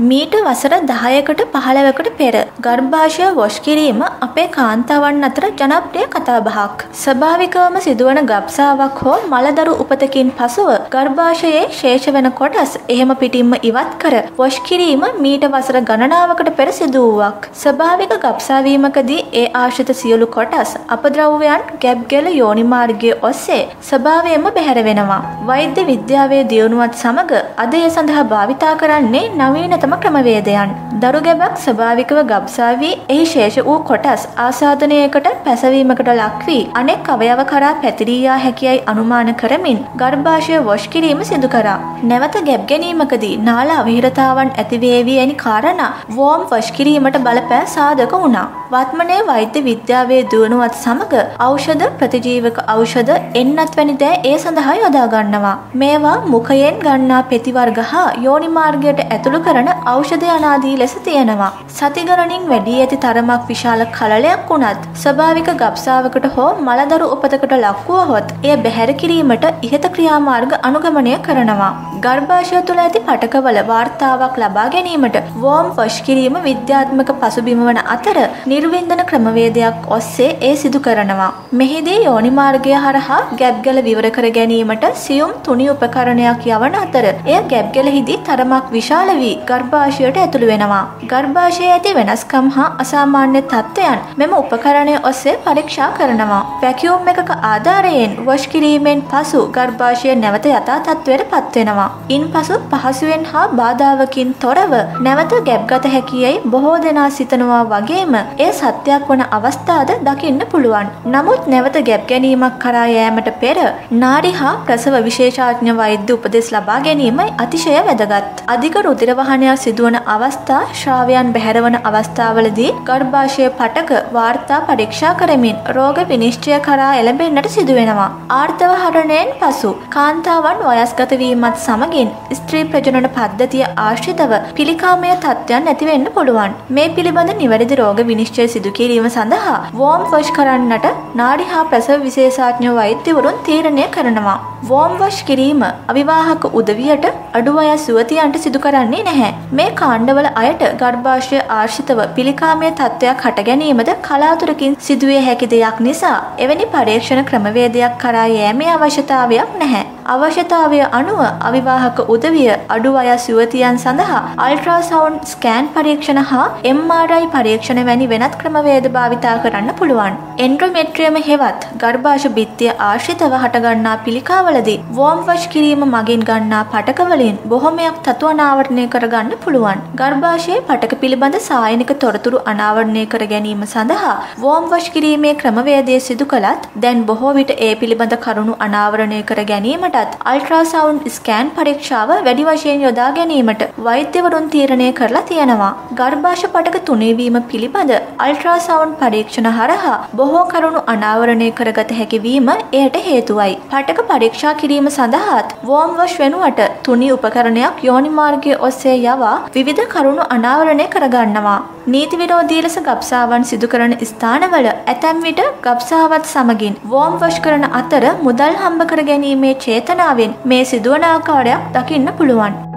මීට වසර 10කට 15කට පෙර ගර්භාෂය වොෂ් කිරීම අපේ කාන්තාවන් අතර ජනප්‍රිය කතාබහක්. ස්වභාවිකවම සිදුවන ගබ්සාවක් හෝ මලදරු උපතකින් පසුව ගර්භාෂයේ ශේෂ වෙන කොටස් එහෙම පිටින්ම ඉවත් කර වොෂ් කිරීම මීට වසර ගණනාවකට පෙර සිදු වූවක්. ස්වභාවික ගබ්සාවීමකදී ඒ ආශ්‍රිත සියලු කොටස් අපද්‍රව්‍යයන් ගැබ්ගෙල යෝනි මාර්ගයේ ඔස්සේ ස්වභාවයෙන්ම බැහැර වෙනවා. වෛද්‍ය විද්‍යාවේ දියුණුවත් සමග අද ඒ සඳහා භාවිතා කරන්නේ නවීනතම උත්තම ක්‍රමවේදයන්. දරු ගැබක් ස්වභාවිකව ගබ්සා වී එහි ශේෂ වූ කොටස් ආසාදනයකට පැසවීමකට ලක් වී අනෙක් අවයව කරා පැතිරී යා හැකියයි අනුමාන කරමින් ගර්භාෂය වොෂ් කිරීම සිදු කරා. නැවත ගැබ් ගැනීමකදී නාල අවහිරතාවන් ඇතිවේවි යනි කාරණා වෝම් වොෂ් කිරීමට බලපෑ සාධක වුණා. වත්මනේ වෛද්‍ය විද්‍යාවේ දුවනුවත් සමග ඖෂධ ප්‍රතිජීවක ඖෂධ එන්නත් වැනි දෑ ඒ සඳහා යොදා ගන්නවා. මේවා මුඛයෙන් ගන්නා පෙති වර්ග හා යෝනි මාර්ගයට ඇතුළු කරන ඖෂධ අනාදී ලෙස තියෙනවා. සති ගණනින් වැඩි ඇති තරමක් විශාල කලලයක් වුණත් ස්වභාවික ගබ්සාවකට හෝ මලදරු උපතකට ලක්වුවහොත් එය බැහැර කිරීමට ඉහත ක්‍රියාමාර්ග අනුගමනය කරනවා. ගර්භාෂය තුළ ඇති පටකවල වාර්තාවක් ලබා ගැනීමට වෝම් වොෂ් කිරීම විද්‍යාත්මක පසුබිම වන අතර නිර්වින්දන ක්‍රමවේදයක් ඔස්සේ ඒ සිදු කරනවා. මෙහිදී යෝනි මාර්ගය හරහා ගැබ්ගල විවර කර ගැනීමට සියුම් තුනි උපකරණයක් යවන අතර එය ගැබ්ගලහිදී තරමක් විශාල වී ගර්භාෂයට ඇතුළු වෙනවා. ගර්භාෂයේ ඇති වෙනස්කම් හා අසාමාන්‍ය තත්ත්වයන් මෙම උපකරණය ඔස්සේ පරීක්ෂා කරනවා. වැකියුම් එකක ආධාරයෙන් වොෂ් කිරීමෙන් පසු ගර්භාෂය නැවත යථා තත්ත්වයට පත්වෙනවා. ඉන්පසු පහසුවෙන් හා බාධාවකින් තොරව නැවත ගැබ්ගත හැකියයි බොහෝ දෙනා සිතනවා වගේම එය සත්‍යයක් වන අවස්ථාද දකින්න පුළුවන්. නමුත් නැවත ගැබ් ගැනීමක් කරා යෑමට පෙර නාඩි හා ප්‍රසව විශේෂඥ වෛද්‍ය උපදෙස් ලබා ගැනීමයි අතිශය වැදගත්. අධික රුධිර වහනයක් සිදුවන අවස්ථා ශ්‍රාවයන් බැහැරවන අවස්ථාවලදී ගර්භාෂය පටක වාර්තා පරීක්ෂා කරමින් රෝග විනිශ්චය කරා එළඹෙන්නට සිදුවෙනවා. ආර්ථව හරණයෙන් පසු කාන්තාවන් වයස්ගත වීමත් සමගින් ස්ත්‍රී ප්‍රජනන පද්ධතිය ආශ්‍රිතව පිළිකාමය තත්ත්වයන් ඇතිවෙන්න පුළුවන්. මේ පිළිබඳ නිවැරදි රෝග විනිශ්චය සිදු කිරීම සඳහා වෝම් වොෂ් කරන්නට නාඩි හා ප්‍රසව විශේෂඥ වෛද්‍යවරුන් තීරණය කරනවා. වෝම් වොෂ් කිරීම අවිවාහක උදවියට අඩු වයස් යුවතියන්ට සිදු කරන්නේ නැහැ. මේ කාණ්ඩවල අයට ගර්භාෂය ආශ්‍රිතව පිළිකාමය තත්ත්වයක් හට ගැනීමද කලාතුරකින් සිදුවේ හැකි දෙයක් නිසා එවැනි පරීක්ෂණ ක්‍රමවේදයක් කරා යෑමේ අවශ්‍යතාවයක් නැහැ. අවශ්‍යතාවය අනුව අවිවාහක උදවිය අඩු වයස් යුවතියන් සඳහා අල්ට්‍රාසවුන්් ස්කෑන් පරීක්ෂණ හා MRI පරීක්ෂණ වැනි වෙනත් ක්‍රමවේද භාවිතා කරන්න පුළුවන්. එන්ඩ්‍රොමෙට්‍රියම හෙවත් ගර්භාෂ බිත්තිය ආශ්‍රිතව හටගන්නා පිළිකාවලදී වෝම් වෂ් කිරීම මගින් ගන්නා පටකවලින් බොහොමයක් තතු අනාවරණය කරගන්න පුළුවන්. ගර්භාෂයේ පටක පිළිබඳ සායනික තොරතුරු අනාවරණය කර ගැනීම සඳහා වෝම් වෂ් කිරීමේ ක්‍රමවේදය සිදු කළත් දැන් බොහෝ විට ඒ පිළිබඳ කරුණු අනාවරණය කර ගැනීමටත් අල්ට්‍රාසවුන්් ස්කෑන් පරීක්ෂාව වැඩි වශයෙන් යොදා ගැනීමට වෛද්‍යවරුන් තීරණය කරලා තියෙනවා. ගර්භාෂ පටක තුනීවීම පිළිබඳ අල්ට්‍රාසවුන්් පරීක්ෂණ හරහා බොහෝ කරුණු අනාවරණය කරගත හැකි වීම එයට හේතුවයි. පටක පරීක්ෂා කිරීම සඳහාත් වෝම් වොෂ් වෙනුවට තුනි උපකරණයක් යෝනි මාර්ගය ඔස්සේ යවා විවිධ කරුණු අනාවරණය කරගන්නවා. නීති විරෝධී ලෙස ගබ්සාවන් සිදු කරන ස්ථානවල ඇතැම් විට ගබ්සාවත් සමගින් වෝම් වොෂ් කරන අතර මුදල් හම්බ කර ගැනීමේ චේතනාවෙන් මේ සිදුවන ආකාරයක් දකින්න පුළුවන්.